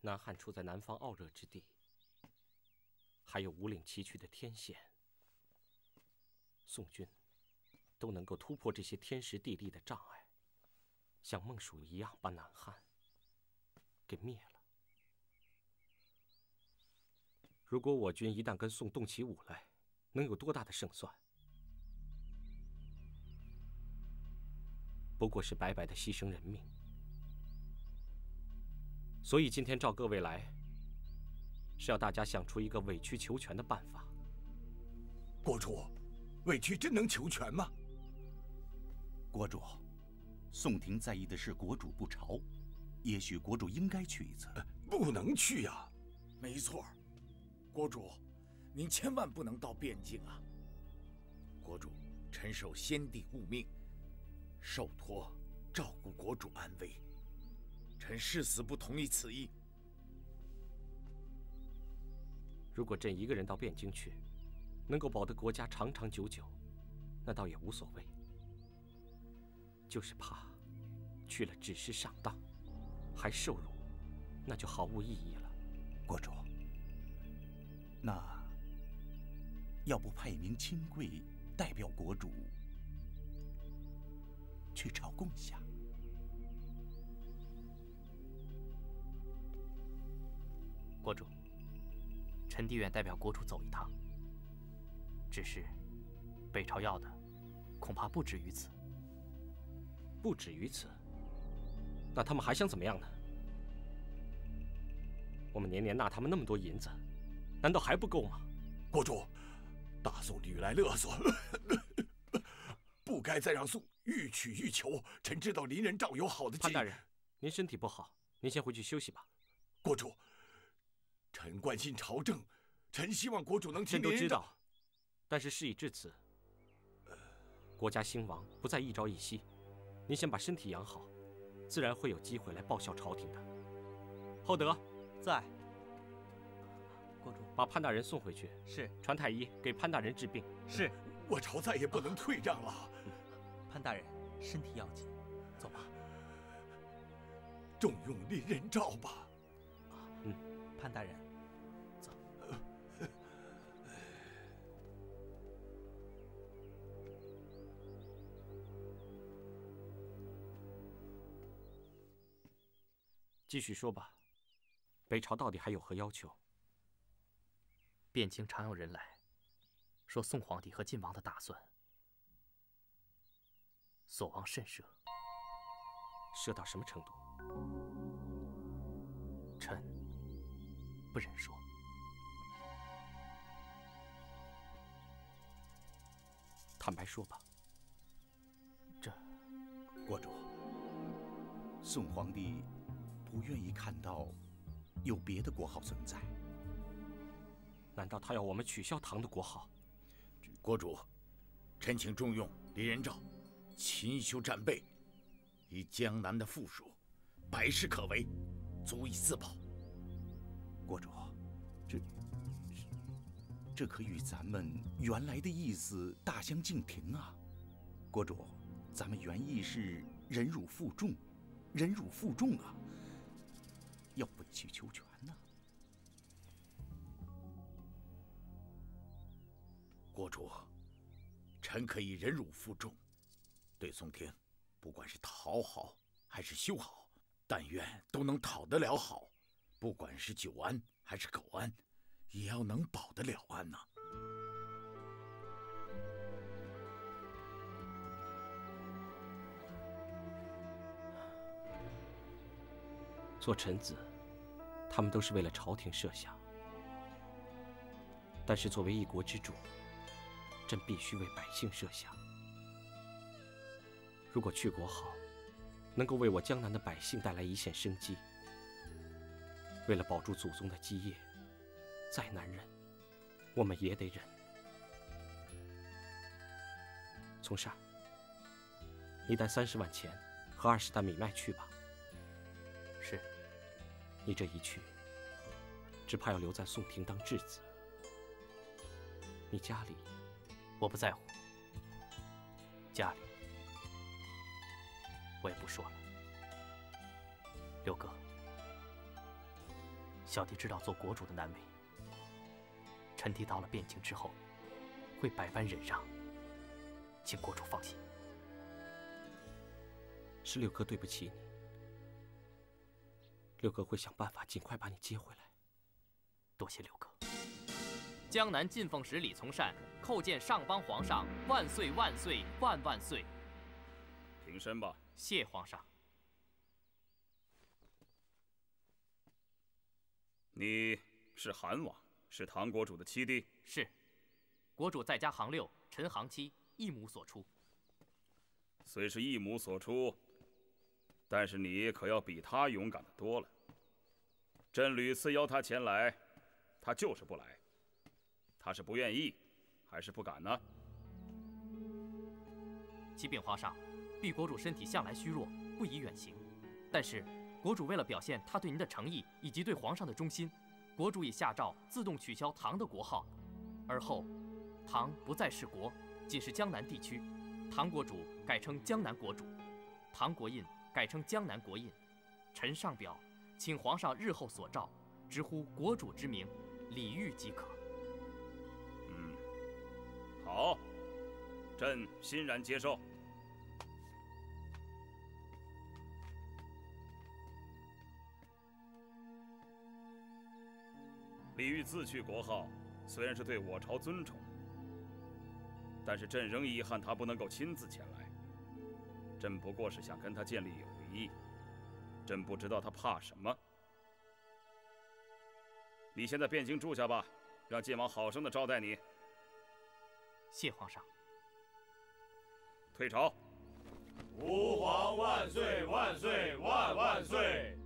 南汉处在南方傲热之地，还有五岭崎岖的天险，宋军都能够突破这些天时地利的障碍，像孟蜀一样把南汉给灭了。如果我军一旦跟宋动起武来，能有多大的胜算？不过是白白的牺牲人命。所以今天召各位来，是要大家想出一个委曲求全的办法。国主，委曲真能求全吗？国主，宋廷在意的是国主不朝，也许国主应该去一次。不能去呀！没错。国主，您千万不能到汴京啊！国主，臣受先帝顾命，受托照顾国主安危，臣誓死不同意此意。如果朕一个人到汴京去，能够保得国家长长久久，那倒也无所谓。就是怕去了只是上当，还受辱，那就毫无意义了。国主。那要不派一名亲贵代表国主去朝贡下？国主，臣弟愿代表国主走一趟。只是北朝要的恐怕不止于此。不止于此？那他们还想怎么样呢？我们年年纳他们那么多银子。难道还不够吗？国主，大宋屡来勒索，不该再让宋欲取欲求。臣知道邻人照有好的潘大人，您身体不好，您先回去休息吧。国主，臣关心朝政，臣希望国主能听臣都知道，但是事已至此，国家兴亡不在一朝一夕。您先把身体养好，自然会有机会来报效朝廷的。厚德在。国主，把潘大人送回去。是。传太医给潘大人治病。是。我朝再也不能退让了。潘大人身体要紧，走吧。重用林仁照吧。嗯，潘大人，继续说吧。北朝到底还有何要求？汴京常有人来，说宋皇帝和晋王的打算，所望甚奢。奢到什么程度？臣不忍说。坦白说吧。这，国主，宋皇帝不愿意看到有别的国号存在。难道他要我们取消唐的国号？国主，臣请重用李仁照，勤修战备，以江南的富庶，百事可为，足以自保。国主，这这可与咱们原来的意思大相径庭啊！国主，咱们原意是忍辱负重，忍辱负重啊，要委曲求全呢。国主，臣可以忍辱负重，对宋廷，不管是讨好还是修好，但愿都能讨得了好；不管是久安还是苟安，也要能保得了安呐。做臣子，他们都是为了朝廷设想，但是作为一国之主。朕必须为百姓设想。如果去国好，能够为我江南的百姓带来一线生机，为了保住祖宗的基业，再难忍，我们也得忍。从善，你带三十万钱和二十担米麦去吧。你这一去，只怕要留在宋廷当质子。你家里……我不在乎，家里我也不说了。六哥，小弟知道做国主的难为，臣弟到了汴京之后，会百般忍让，请国主放心。是六哥对不起你，六哥会想办法尽快把你接回来。多谢六哥。江南进奉使李从善叩见上邦皇上，万岁万岁万万岁！平身吧。谢皇上。你是韩王，是唐国主的七弟。是，国主在家行六，臣行七，一母所出。虽是一母所出，但是你可要比他勇敢的多了。朕屡次邀他前来，他就是不来。他是不愿意，还是不敢呢？启禀皇上，毕国主身体向来虚弱，不宜远行，但是。国主为了表现他对您的诚意以及对皇上的忠心，国主已下诏自动取消唐的国号，而后，唐不再是国，仅是江南地区，唐国主改称江南国主，唐国印改称江南国印。臣上表，请皇上日后所诏，直呼国主之名，李煜即可。嗯，好，朕欣然接受。李煜自去国号，虽然是对我朝尊崇，但是朕仍遗憾他不能够亲自前来。朕不过是想跟他建立友谊，朕不知道他怕什么。你现在汴京住下吧，让晋王好生的招待你。谢皇上。退朝。吾皇万岁万岁万万岁！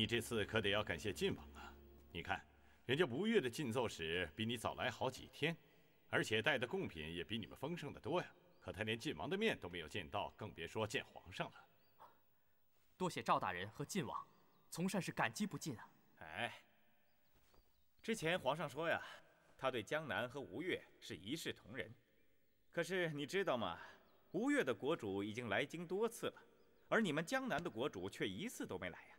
你这次可得要感谢晋王啊！你看，人家吴越的进奏使比你早来好几天，而且带的贡品也比你们丰盛的多呀。可他连晋王的面都没有见到，更别说见皇上了。多谢赵大人和晋王，从善是感激不尽啊！哎，之前皇上说呀，他对江南和吴越是一视同仁。可是你知道吗？吴越的国主已经来京多次了，而你们江南的国主却一次都没来呀！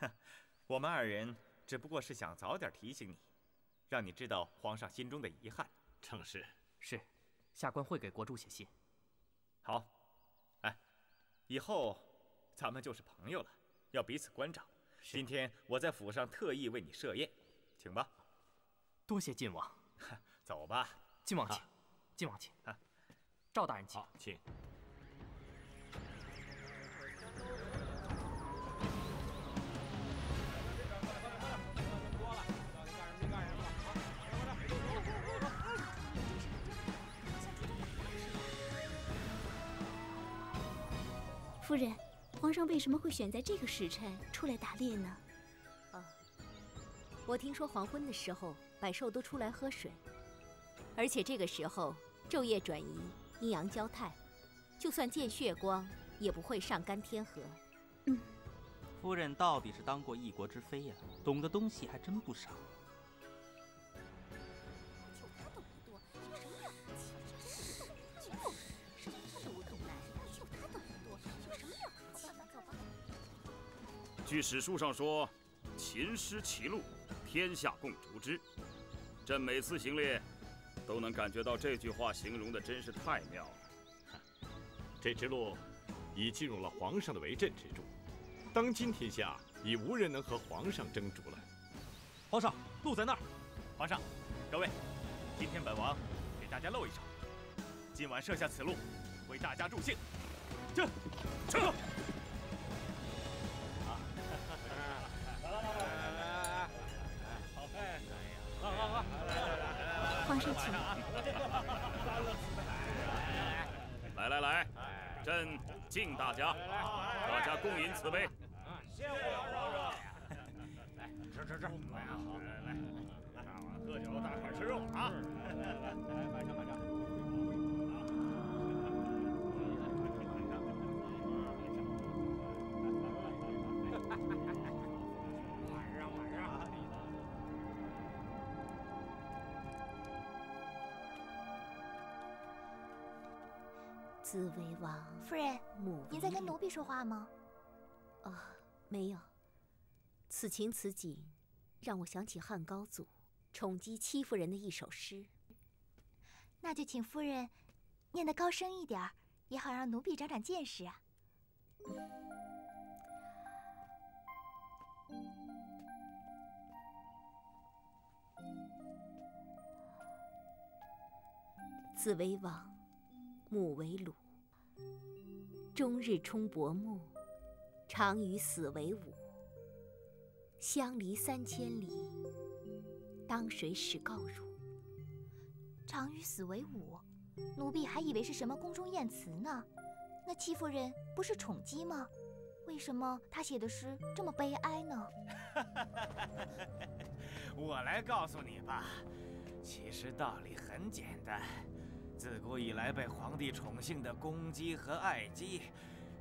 我们二人只不过是想早点提醒你，让你知道皇上心中的遗憾。正是，是，下官会给国主写信。好，哎，以后咱们就是朋友了，要彼此关照。今天我在府上特意为你设宴，请吧。多谢晋王。走吧，晋王请，晋王请啊。赵大人请。请。夫人，皇上为什么会选在这个时辰出来打猎呢？哦，我听说黄昏的时候，百兽都出来喝水，而且这个时候昼夜转移，阴阳交泰，就算见血光，也不会上干天河。嗯，夫人到底是当过一国之妃呀，懂的东西还真不少。据史书上说，秦师其路，天下共逐之。朕每次行猎，都能感觉到这句话形容的真是太妙了。这支路已进入了皇上的为朕之中，当今天下已无人能和皇上争逐了。皇上，路在那儿。皇上，各位，今天本王给大家露一手，今晚设下此路，为大家助兴。这，撤。来来来，朕敬大家，大家共饮此杯。谢皇上。来，吃吃吃。来来来，大碗喝酒，大块吃肉啊！来来来，满上上。自为王。夫人，母您在跟奴婢说话吗？啊，没有。此情此景，让我想起汉高祖宠姬戚夫人的一首诗。那就请夫人念得高声一点，也好让奴婢长长见识啊。子为王，母为鲁，终日冲薄暮，常与死为伍。相离三千里，当谁使告汝？常与死为伍，奴婢还以为是什么宫中艳词呢。那戚夫人不是宠姬吗？为什么她写的诗这么悲哀呢？我来告诉你吧，其实道理很简单。自古以来被皇帝宠幸的公鸡和爱鸡，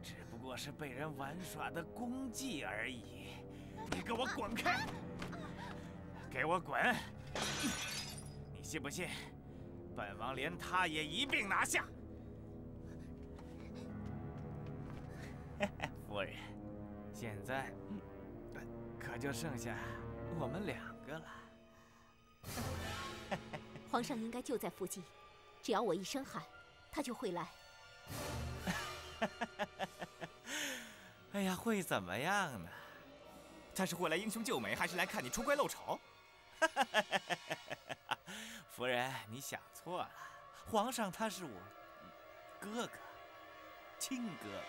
只不过是被人玩耍的功绩而已。你给我滚开！给我滚！你信不信，本王连他也一并拿下？夫人，现在可就剩下我们两个了。皇上应该就在附近。只要我一声喊，他就会来。哎呀，会怎么样呢？他是会来英雄救美，还是来看你出乖露丑？夫人，你想错了。皇上他是我哥哥，亲哥哥。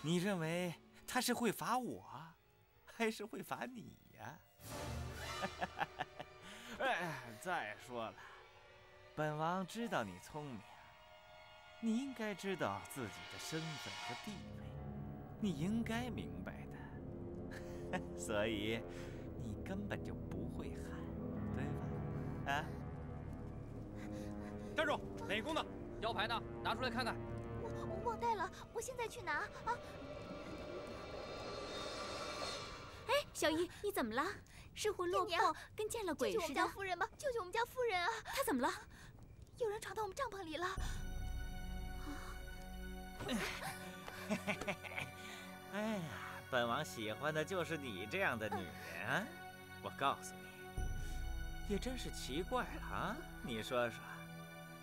你认为他是会罚我，还是会罚你呀？哎，再说了。本王知道你聪明，你应该知道自己的身份和地位，你应该明白的，所以你根本就不会喊，对吧？啊！站住！哪宫的？腰牌呢？拿出来看看。我我忘带了，我现在去拿啊！哎，小姨，你怎么了？失魂落魄，跟见了鬼似的。救救我们家夫人吧！救救我们家夫人啊！她怎么了？有人闯到我们帐篷里了！哎呀，本王喜欢的就是你这样的女人啊！我告诉你，也真是奇怪了啊！你说说，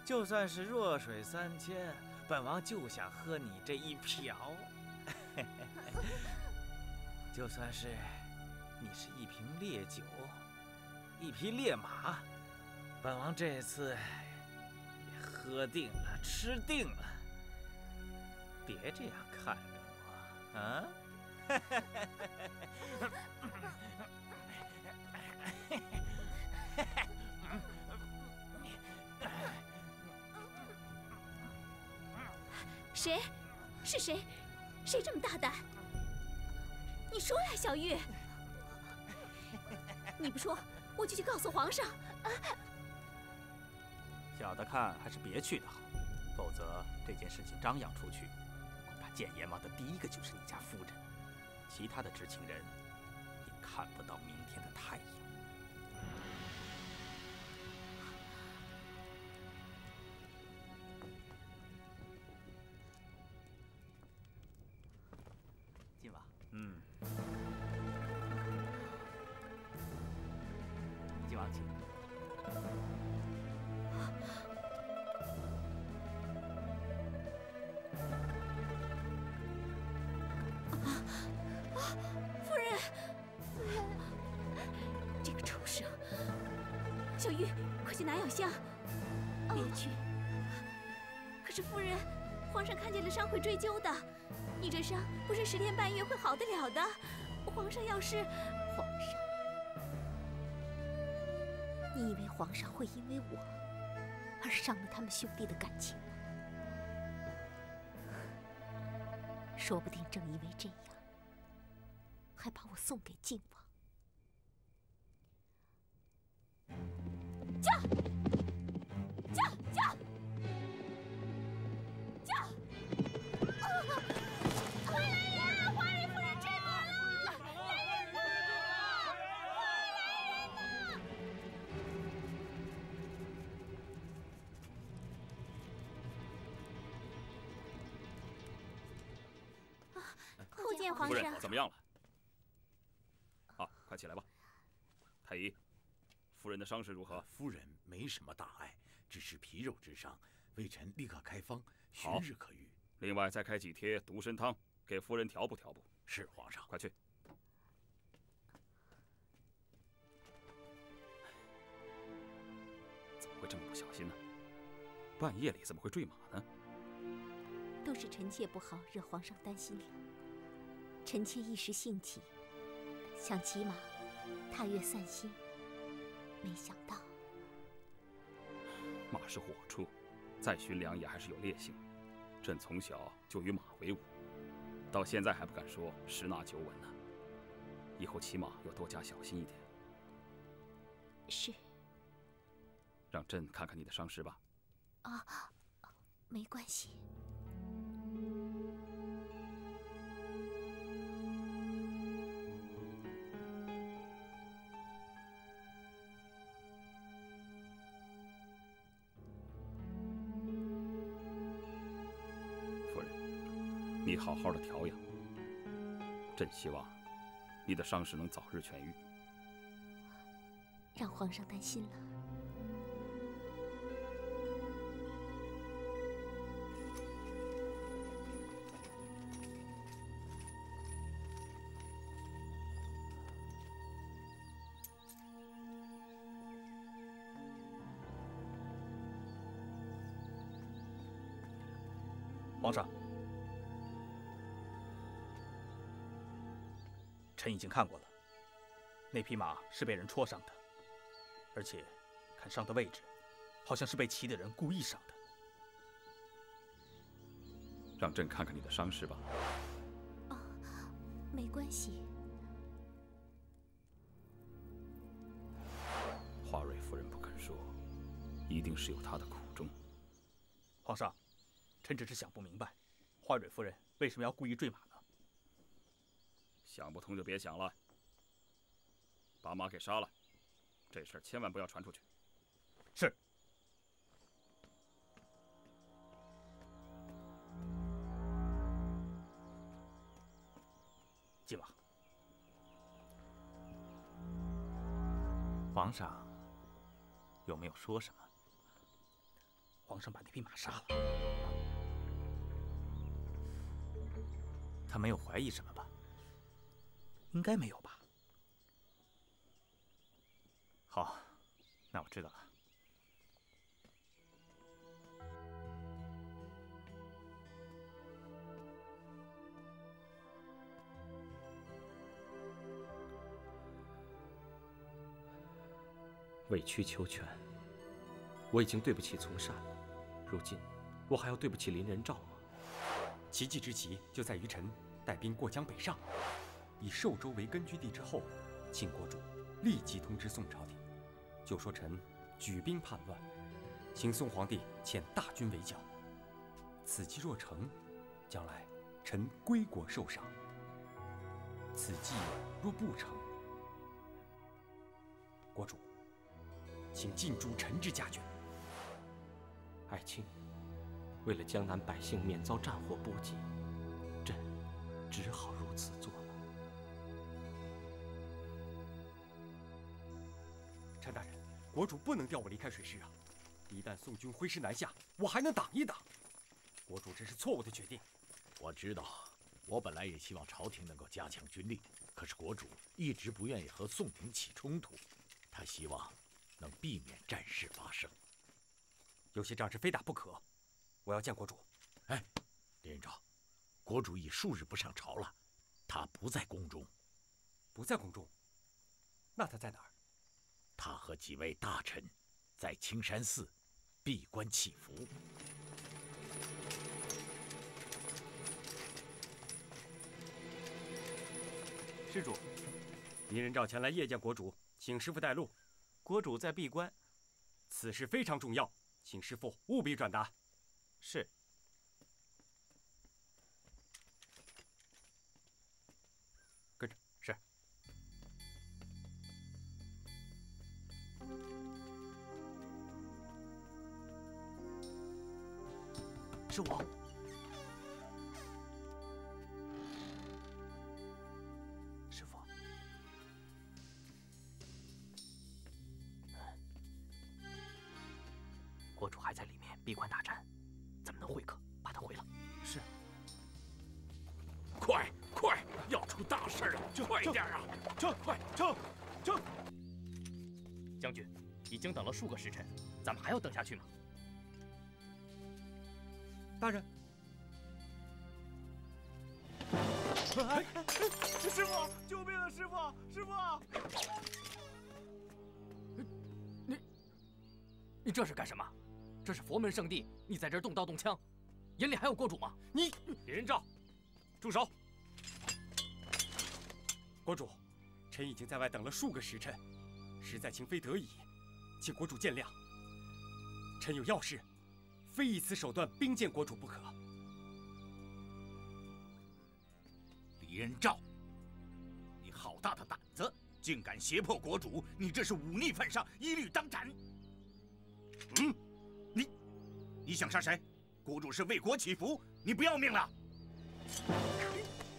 就算是弱水三千，本王就想喝你这一瓢；就算是你是一瓶烈酒，一匹烈马，本王这次。喝定了，吃定了！别这样看着我，啊！谁？是谁？谁这么大胆？你说呀，小玉！你不说，我就去告诉皇上啊。小的看还是别去的好，否则这件事情张扬出去，恐怕见阎王的第一个就是你家夫人，其他的知情人也看不到明天的太阳。小玉，快去拿药箱。别去。可是夫人，皇上看见了伤会追究的。你这伤不是十天半月会好得了的。皇上要是……皇上，你以为皇上会因为我而伤了他们兄弟的感情吗？说不定正因为这样，还把我送给靖王。人。怎么样了？啊，快起来吧。太医，夫人的伤势如何？夫人没什么大碍，只是皮肉之伤，微臣立刻开方，旬日可愈。另外再开几贴独参汤，给夫人调补调补。是皇上。快去。怎么会这么不小心呢？半夜里怎么会坠马呢？都是臣妾不好，惹皇上担心了。臣妾一时兴起，想骑马踏月散心，没想到马是火畜，再驯良也还是有烈性。朕从小就与马为伍，到现在还不敢说十拿九稳呢。以后骑马要多加小心一点。是让朕看看你的伤势吧。啊，没关系。好好的调养。朕希望你的伤势能早日痊愈。让皇上担心了。臣已经看过了，那匹马是被人戳伤的，而且看伤的位置，好像是被骑的人故意伤的。让朕看看你的伤势吧。没关系。华蕊夫人不肯说，一定是有她的苦衷。皇上，臣只是想不明白，花蕊夫人为什么要故意坠马呢？想不通就别想了，把马给杀了，这事儿千万不要传出去。是。骑马。皇上有没有说什么？皇上把那匹马杀了，他没有怀疑什么吧？应该没有吧？好，那我知道了。委曲求全，我已经对不起从善了。如今，我还要对不起林仁照吗？奇迹之奇就在于臣带兵过江北上，以寿州为根据地之后，请国主立即通知宋朝廷，就说臣举兵叛乱，请宋皇帝遣大军围剿。此计若成，将来臣归国受赏；此计若不成，国主，请尽诛臣之家眷。爱卿，为了江南百姓免遭战火波及，朕只好如此做国主不能调我离开水师啊！一旦宋军挥师南下，我还能挡一挡。国主这是错误的决定。我知道，我本来也希望朝廷能够加强军力，可是国主一直不愿意和宋廷起冲突，他希望能避免战事发生。有些仗是非打不可，我要见国主。哎，林昭，国主已数日不上朝了，他不在宫中。不在宫中？那他在哪儿？他和几位大臣在青山寺闭关祈福。施主，林仁照前来谒见国主，请师傅带路。国主在闭关，此事非常重要，请师傅务必转达。是。是我。师傅，国主还在里面闭关大战，怎么能会客？把他回了。是。快快，要出大事了！快点啊！撤！快撤！撤！将军，已经等了数个时辰，咱们还要等下去吗？圣地，你在这儿动刀动枪，眼里还有国主吗？你李仁照，住手！国主，臣已经在外等了数个时辰，实在情非得已，请国主见谅。臣有要事，非以此手段兵谏国主不可。李仁照，你好大的胆子，竟敢胁迫国主！你这是忤逆犯上，一律当斩。嗯，你，你想杀谁？国主是为国祈福，你不要命了？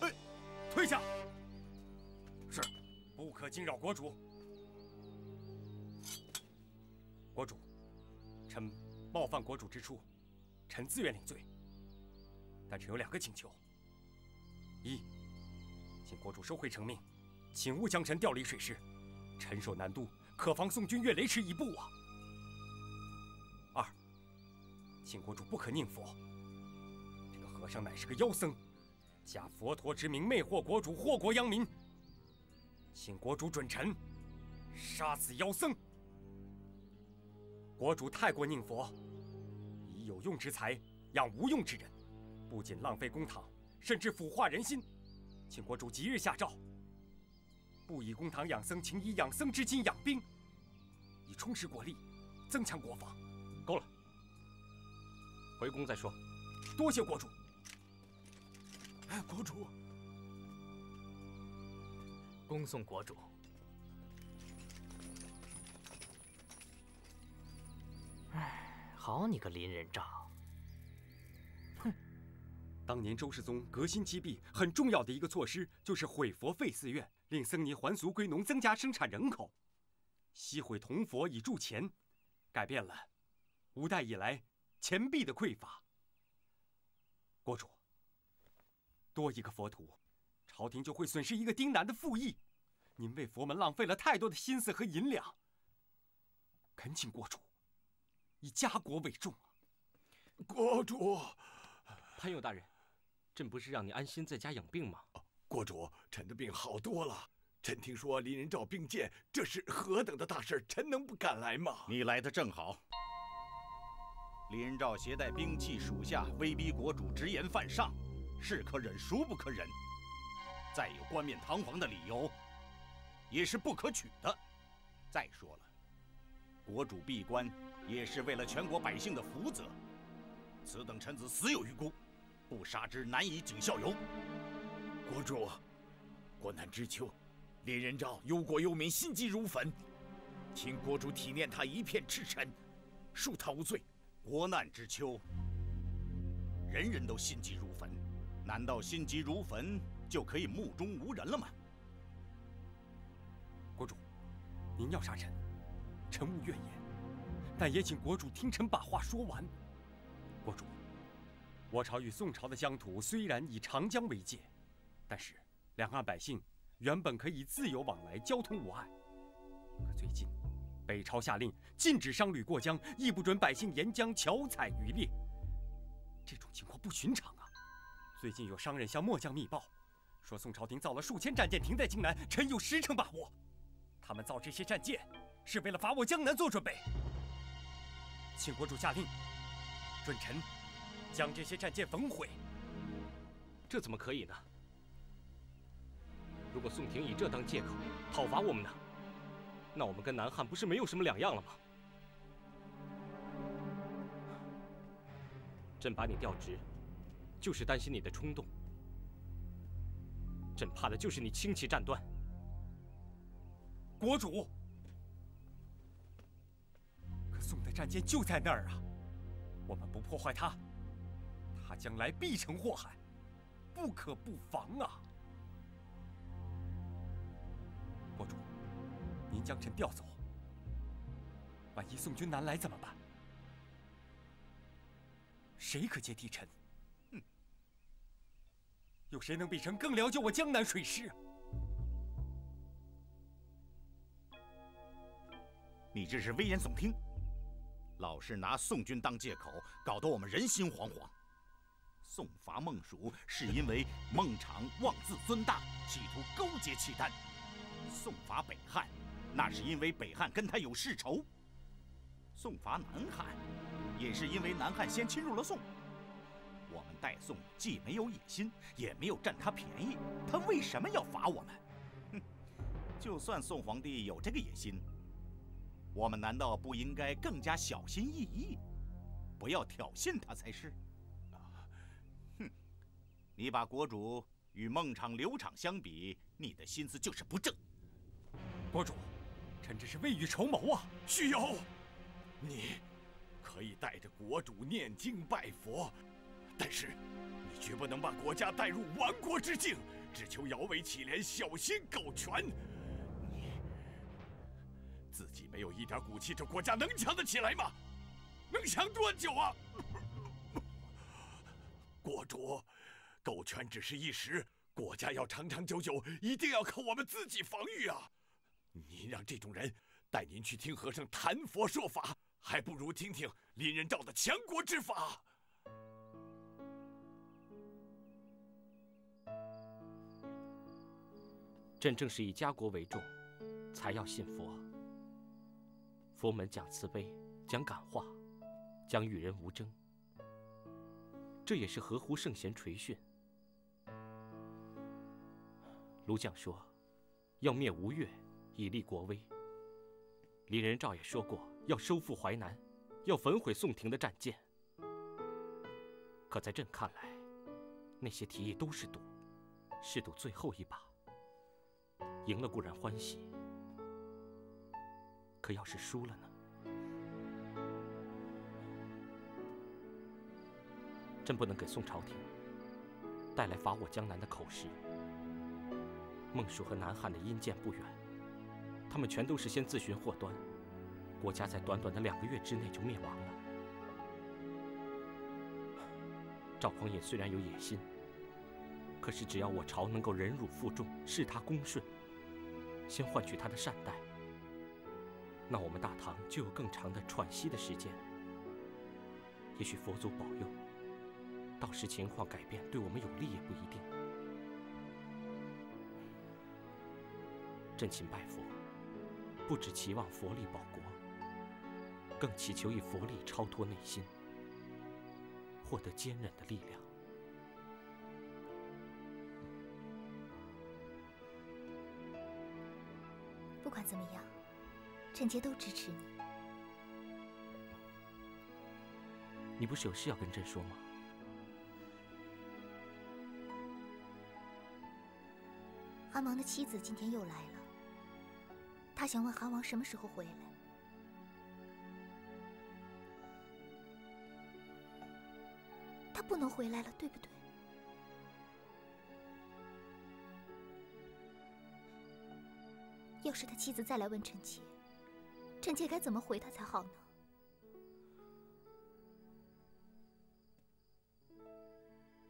哎，退下！是，不可惊扰国主。国主，臣冒犯国主之处，臣自愿领罪。但是有两个请求：一，请国主收回成命，请勿将臣调离水师。臣守南都，可防宋军越雷池一步啊。请国主不可宁佛。这个和尚乃是个妖僧，假佛陀之名魅惑国主，祸国殃民。请国主准臣杀死妖僧。国主太过宁佛，以有用之才养无用之人，不仅浪费公堂，甚至腐化人心。请国主即日下诏，不以公堂养僧，请以养僧之金养兵，以充实国力，增强国防。够了，回宫再说。多谢国主。哎，国主，恭送国主。哎，好你个林仁照！当年周世宗革新积弊，很重要的一个措施就是毁佛废寺院，令僧尼还俗归农，增加生产人口。西毁铜佛以铸钱，改变了五代以来钱币的匮乏。国主，多一个佛徒，朝廷就会损失一个丁南的富邑。您为佛门浪费了太多的心思和银两，恳请国主以家国为重啊！国主，潘佑大人。朕不是让你安心在家养病吗？国主，臣的病好多了。臣听说林仁照兵谏，这是何等的大事，臣能不赶来吗？你来的正好。李仁照携带兵器，属下威逼国主直言犯上，是可忍，孰不可忍？再有冠冕堂皇的理由，也是不可取的。再说了，国主闭关，也是为了全国百姓的福泽。此等臣子死有余辜。不杀之，难以儆效尤。国主，国难之秋，李仁照忧国忧民，心急如焚，请国主体念他一片赤诚，恕他无罪。国难之秋，人人都心急如焚，难道心急如焚就可以目中无人了吗？国主，您要杀臣，臣无怨言，但也请国主听臣把话说完。国主。我朝与宋朝的疆土虽然以长江为界，但是两岸百姓原本可以自由往来，交通无碍。可最近，北朝下令禁止商旅过江，亦不准百姓沿江樵采渔猎。这种情况不寻常啊！最近有商人向末将密报，说宋朝廷造了数千战舰停在荆南，臣有十成把握，他们造这些战舰是为了伐我江南做准备。请国主下令，准臣。将这些战舰焚毁，这怎么可以呢？如果宋廷以这当借口讨伐我们呢？那我们跟南汉不是没有什么两样了吗？朕把你调职，就是担心你的冲动。朕怕的就是你轻骑战端。国主，可宋的战舰就在那儿啊，我们不破坏它。它将来必成祸害，不可不防啊！国主，您将臣调走，万一宋军南来怎么办？谁可接替臣？哼！有谁能比臣更了解我江南水师？你这是危言耸听，老是拿宋军当借口，搞得我们人心惶惶。宋伐孟蜀是因为孟昶妄自尊大，企图勾结契丹；宋伐北汉，那是因为北汉跟他有世仇；宋伐南汉，也是因为南汉先侵入了宋。我们代宋既没有野心，也没有占他便宜，他为什么要伐我们？哼！就算宋皇帝有这个野心。我们难道不应该更加小心翼翼，不要挑衅他才是？啊哼！你把国主与孟昶、刘昶相比，你的心思就是不正。国主，臣这是未雨绸缪啊！许攸，你可以带着国主念经拜佛，但是你绝不能把国家带入亡国之境。只求摇尾乞怜，小心狗权。自己没有一点骨气，这国家能强得起来吗？能强多久啊？国主，狗权只是一时，国家要长长久久，一定要靠我们自己防御啊！您让这种人带您去听和尚谈佛说法，还不如听听林仁兆的强国之法。朕正是以家国为重，才要信佛。佛门讲慈悲，讲感化，讲与人无争，这也是合乎圣贤垂训。卢将说，要灭吴越，以立国威。李仁照也说过，要收复淮南，要焚毁宋廷的战舰。可在朕看来，那些提议都是赌，是赌最后一把。赢了固然欢喜。可要是输了呢？朕不能给宋朝廷带来伐我江南的口实。孟蜀和南汉的阴间不远，他们全都是先自寻祸端，国家在短短的两个月之内就灭亡了。赵匡胤虽然有野心，可是只要我朝能够忍辱负重，视他恭顺，先换取他的善待。那我们大唐就有更长的喘息的时间。也许佛祖保佑，到时情况改变，对我们有利也不一定。朕请拜佛，不只期望佛力保国，更祈求以佛力超脱内心，获得坚韧的力量。不管怎么样。臣妾都支持你。你不是有事要跟朕说吗？韩王的妻子今天又来了，他想问韩王什么时候回来。他不能回来了，对不对？要是他妻子再来问臣妾，臣妾该怎么回他才好呢？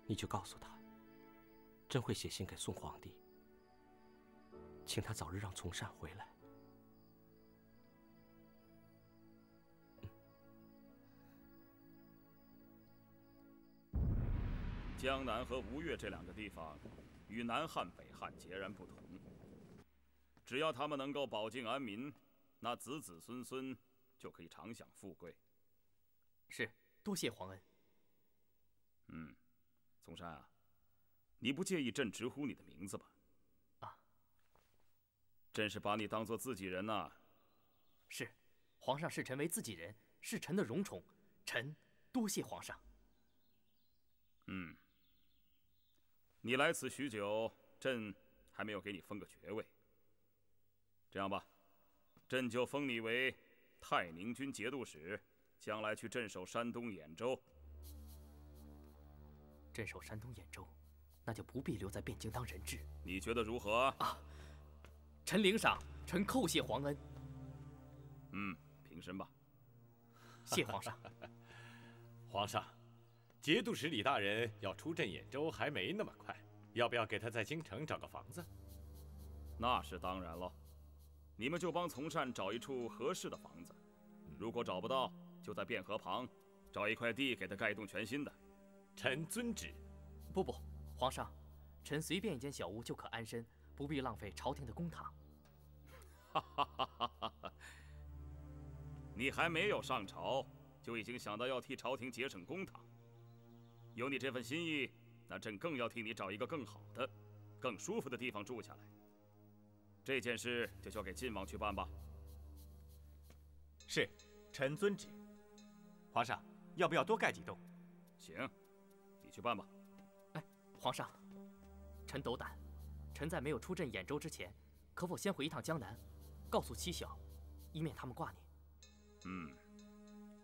你就告诉他，朕会写信给宋皇帝，请他早日让从善回来。江南和吴越这两个地方，与南汉、北汉截然不同。只要他们能够保境安民。那子子孙孙就可以长享富贵。是，多谢皇恩。嗯，从山啊，你不介意朕直呼你的名字吧？啊，朕是把你当做自己人呐。是，皇上视臣为自己人，是臣的荣宠，臣多谢皇上。嗯，你来此许久，朕还没有给你封个爵位。这样吧。朕就封你为太宁军节度使，将来去镇守山东兖州。镇守山东兖州，那就不必留在汴京当人质。你觉得如何？啊，臣领赏，臣叩谢皇恩。嗯，平身吧。谢皇上。皇上，节度使李大人要出镇兖州还没那么快，要不要给他在京城找个房子？那是当然了，你们就帮从善找一处合适的房子。如果找不到，就在汴河旁找一块地给他盖一栋全新的。臣遵旨。不不，皇上，臣随便一间小屋就可安身，不必浪费朝廷的公堂。哈哈哈哈哈哈！你还没有上朝，就已经想到要替朝廷节省公堂。有你这份心意，那朕更要替你找一个更好的、更舒服的地方住下来。这件事就交给晋王去办吧。是，臣遵旨。皇上，要不要多盖几栋？行，你去办吧。哎，皇上，臣斗胆，臣在没有出镇兖州之前，可否先回一趟江南，告诉妻小，以免他们挂念。嗯，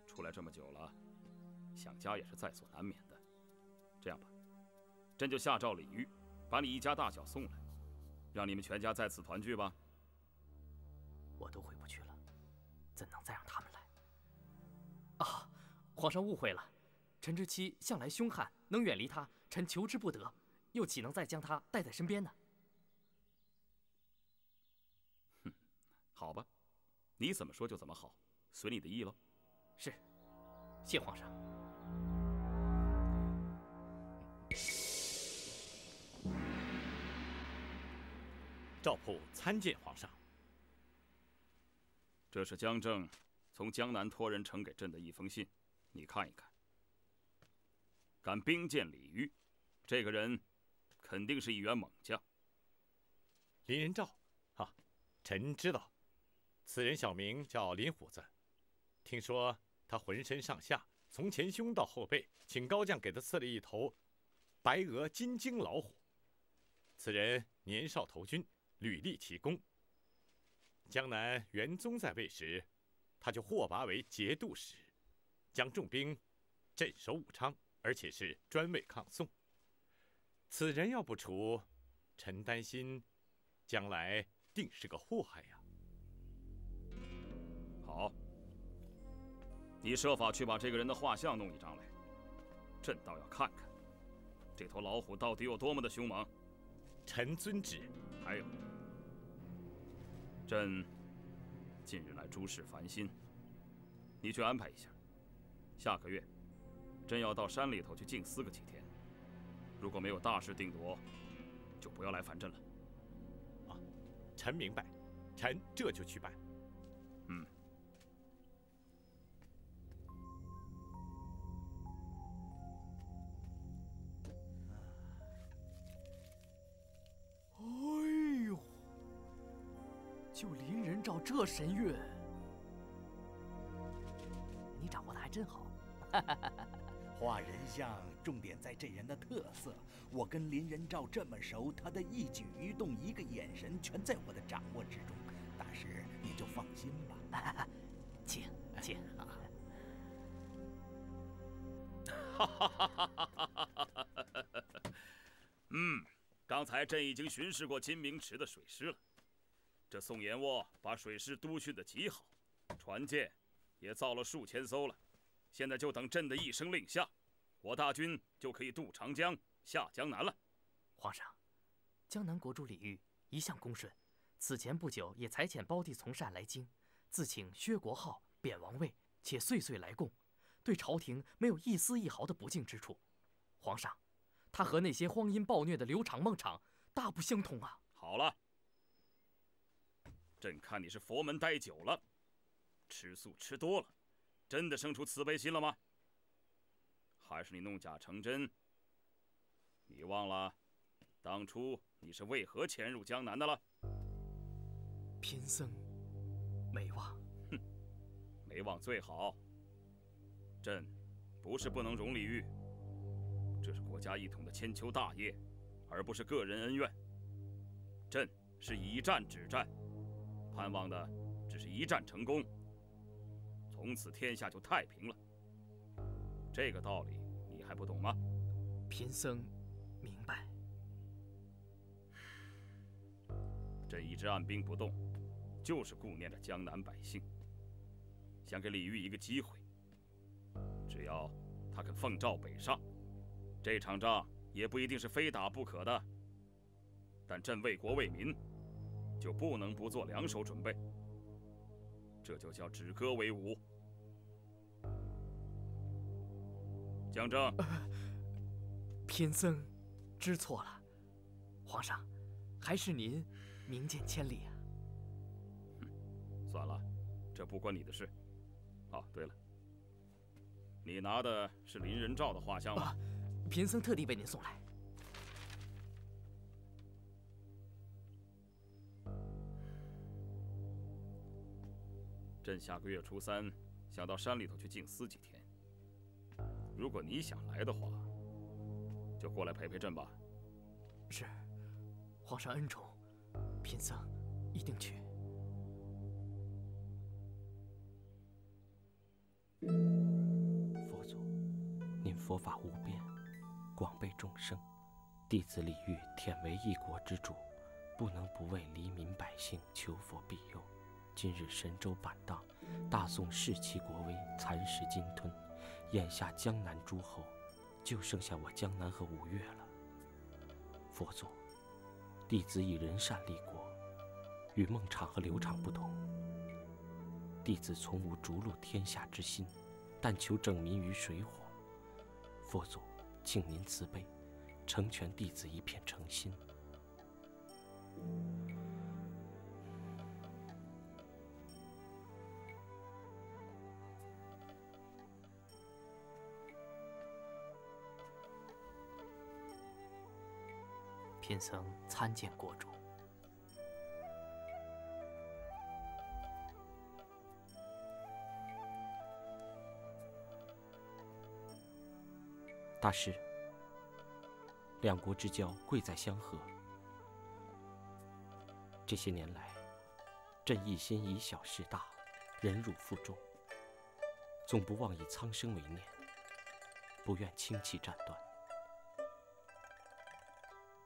出来这么久了，想家也是在所难免的。这样吧，朕就下诏李煜，把你一家大小送来，让你们全家在此团聚吧。我都回不去了，怎能再让他们来？啊，皇上误会了，臣之妻向来凶悍，能远离他，臣求之不得，又岂能再将他带在身边呢？哼，好吧，你怎么说就怎么好，随你的意喽。是，谢皇上。赵普参见皇上。这是江正从江南托人呈给朕的一封信，你看一看。敢兵谏李煜，这个人肯定是一员猛将。林仁兆，啊，臣知道，此人小名叫林虎子。听说他浑身上下，从前胸到后背，请高将给他赐了一头白额金睛老虎。此人年少投军。屡立奇功。江南元宗在位时，他就获拔为节度使，将重兵镇守武昌，而且是专为抗宋。此人要不除，臣担心将来定是个祸害呀。好，你设法去把这个人的画像弄一张来，朕倒要看看，这头老虎到底有多么的凶猛。臣遵旨。还有。朕近日来诸事烦心，你去安排一下。下个月，朕要到山里头去静思个几天。如果没有大事定夺，就不要来烦朕了。啊，臣明白，臣这就去办。就林人照这神韵，你掌握的还真好。画人像重点在这人的特色。我跟林人照这么熟，他的一举一动、一个眼神全在我的掌握之中。大师，你就放心吧。请，请。哈哈哈哈哈哈！嗯，刚才朕已经巡视过金明池的水师了。这宋延沃把水师督训得极好，船舰也造了数千艘了，现在就等朕的一声令下，我大军就可以渡长江下江南了。皇上，江南国主李煜一向恭顺，此前不久也裁遣胞弟从善来京，自请薛国号，贬王位，且岁岁来贡，对朝廷没有一丝一毫的不敬之处。皇上，他和那些荒淫暴虐的刘长、孟昶大不相同啊！好了。朕看你是佛门待久了，吃素吃多了，真的生出慈悲心了吗？还是你弄假成真？你忘了当初你是为何潜入江南的了？贫僧没忘。哼，没忘最好。朕不是不能容李煜，这是国家一统的千秋大业，而不是个人恩怨。朕是以战止战。盼望的只是一战成功，从此天下就太平了。这个道理你还不懂吗？贫僧明白。朕一直按兵不动，就是顾念着江南百姓，想给李煜一个机会。只要他肯奉诏北上，这场仗也不一定是非打不可的，但朕为国为民，就不能不做两手准备。这就叫止戈为武。江正，贫僧知错了，皇上，还是您明鉴千里啊。算了，这不关你的事。哦，对了，你拿的是林仁照的画像吗？贫僧特地为您送来。朕下个月初三想到山里头去静思几天。如果你想来的话，就过来陪陪朕吧。是，皇上恩宠，贫僧一定去。佛祖，您佛法无边，广被众生。弟子李煜忝为一国之主，不能不为黎民百姓求佛庇佑。今日神州板荡，大宋士其国威，蚕食鲸吞。眼下江南诸侯，就剩下我江南和吴越了。佛祖，弟子以仁善立国，与孟昶和刘昶不同。弟子从无逐鹿天下之心，但求拯民于水火。佛祖，请您慈悲，成全弟子一片诚心。贫僧参见国主。大师，两国之交贵在相和。这些年来，朕一心以小事大，忍辱负重，总不忘以苍生为念，不愿轻弃战端。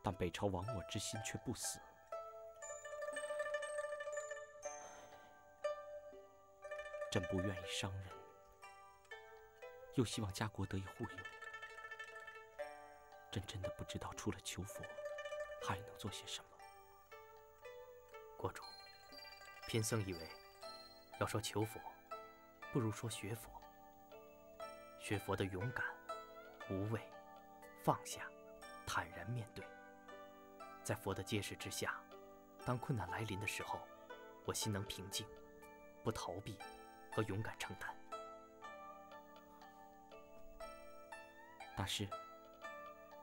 但北朝亡我之心却不死，朕不愿意伤人，又希望家国得以护佑。朕真的不知道，除了求佛，还能做些什么。国主，贫僧以为，要说求佛，不如说学佛。学佛的勇敢、无畏、放下、坦然面对。在佛的揭示之下，当困难来临的时候，我心能平静，不逃避，和勇敢承担。大师。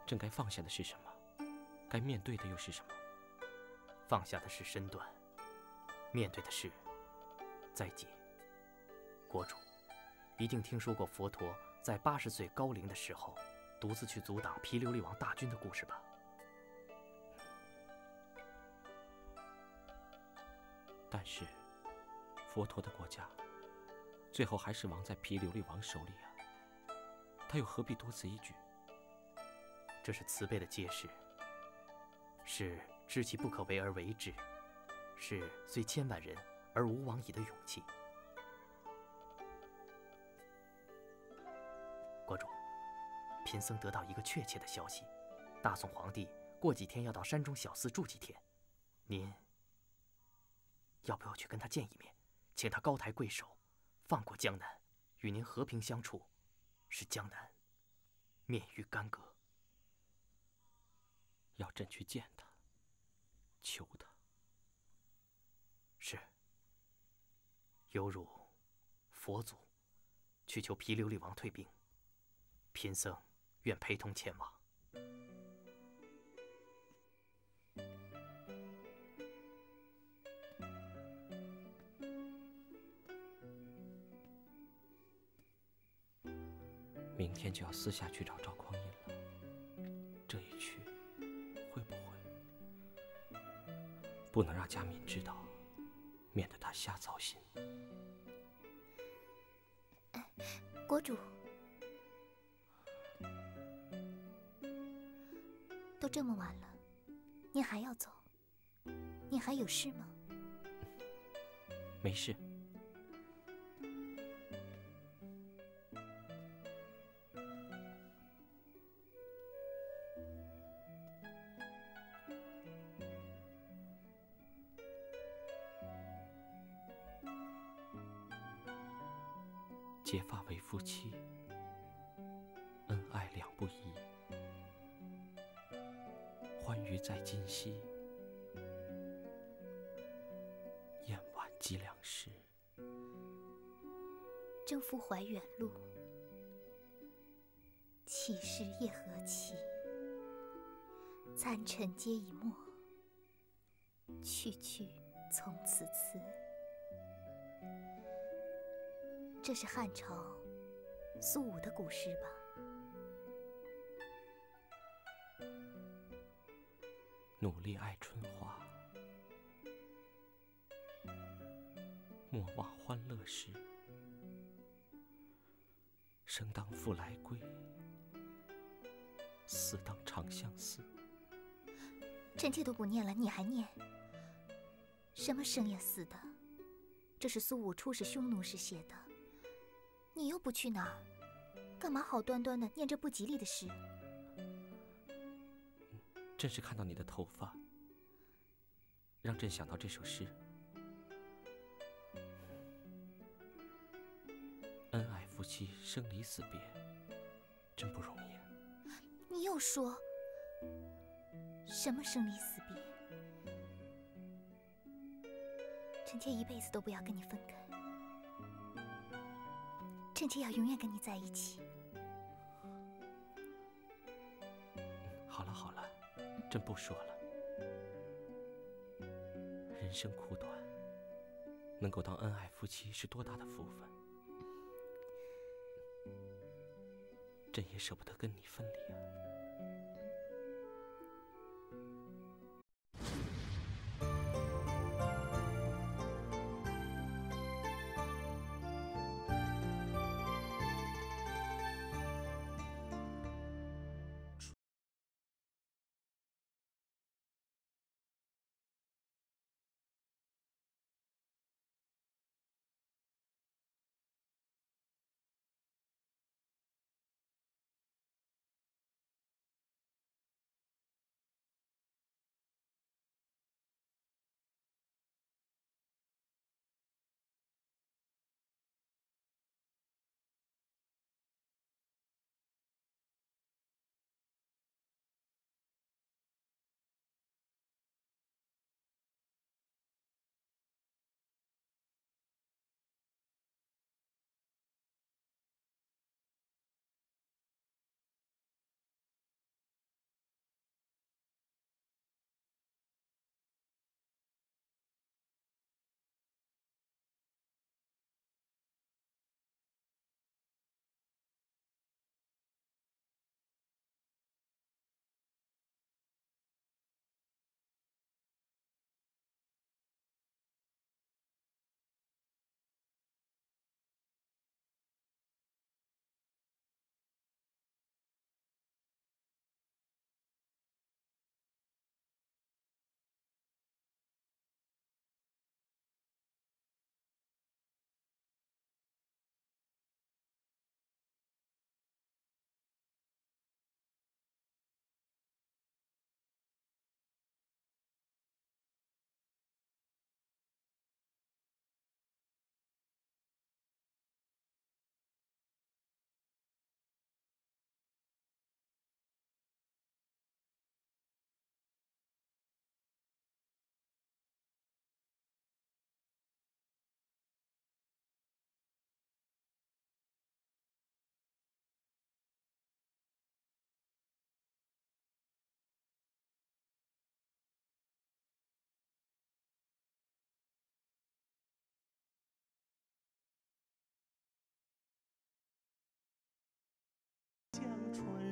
朕该放下的是什么？该面对的又是什么？放下的是身段，面对的是灾劫。国主，一定听说过佛陀在八十岁高龄的时候，独自去阻挡毗琉璃王大军的故事吧？但是，佛陀的国家，最后还是亡在毗琉璃王手里啊！他又何必多此一举？这是慈悲的揭示，是知其不可为而为之，是虽千万人而无往矣的勇气。国主，贫僧得到一个确切的消息，大宋皇帝过几天要到山中小寺住几天，您要不要去跟他见一面，请他高抬贵手，放过江南，与您和平相处，使江南免于干戈。要朕去见他，求他。是。犹如佛祖去求毗琉璃王退兵，贫僧愿陪同前往。明天就要私下去找赵匡胤了。这一去会不会？不能让佳敏知道，免得她瞎操心。国主，都这么晚了，您还要走？你还有事吗？没事。在今夕，燕晚计量时。征夫怀远路，岂是夜何期？残尘皆已没，去去从此辞。这是汉朝苏武的古诗吧？努力爱春花，莫忘欢乐时。生当复来归，死当长相思。臣妾都不念了，你还念？什么生也死的？这是苏武出使匈奴时写的。你又不去哪儿，干嘛好端端的念这不吉利的诗？朕是看到你的头发，让朕想到这首诗。恩爱夫妻生离死别，真不容易！你又说什么生离死别？臣妾一辈子都不要跟你分开，臣妾要永远跟你在一起。朕不说了。人生苦短，能够当恩爱夫妻是多大的福分。朕也舍不得跟你分离啊。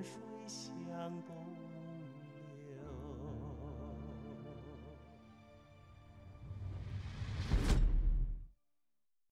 水向东。